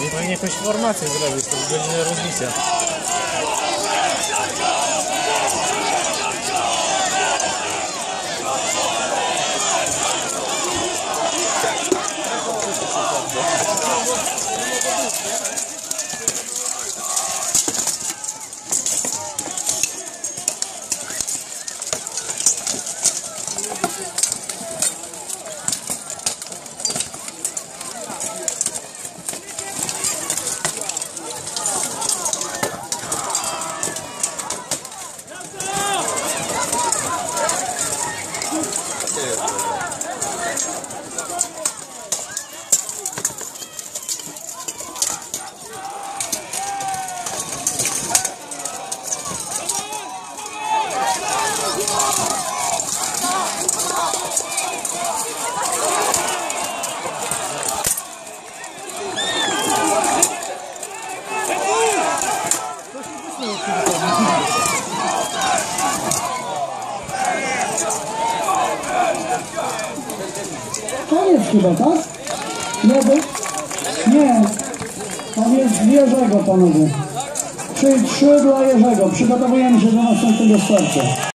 I powinien jakąś formację zrobić, to godzinę rozbicia. Koniec chyba, tak? Nie. Tam jest Jerzego, panowie. Trzy, trzy dla Jerzego. Przygotowujemy się do następnego starcia.